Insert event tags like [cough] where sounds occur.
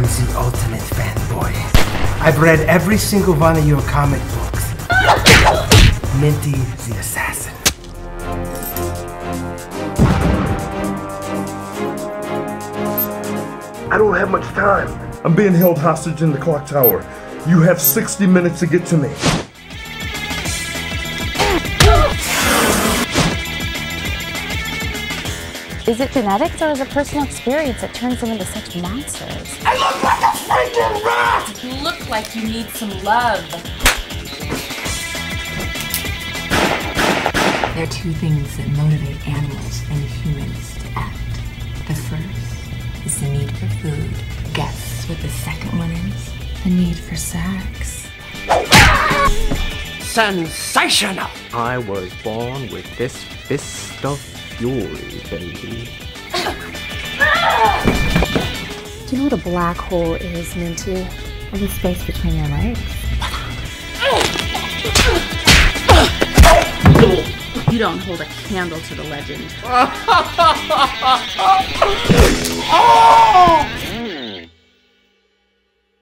I'm the ultimate fanboy. I've read every single one of your comic books. Minty the Assassin. I don't have much time. I'm being held hostage in the clock tower. You have 60 minutes to get to me. Is it genetics or is it personal experience that turns them into such monsters? I look like a freaking rat! You look like you need some love. There are two things that motivate animals and humans to act. The first is the need for food. Guess what the second one is? The need for sex. Sensational! I was born with this fist of fury, baby. Do you know what a black hole is, Minty? Or the space between your legs? You don't hold a candle to the legend. [laughs] Oh!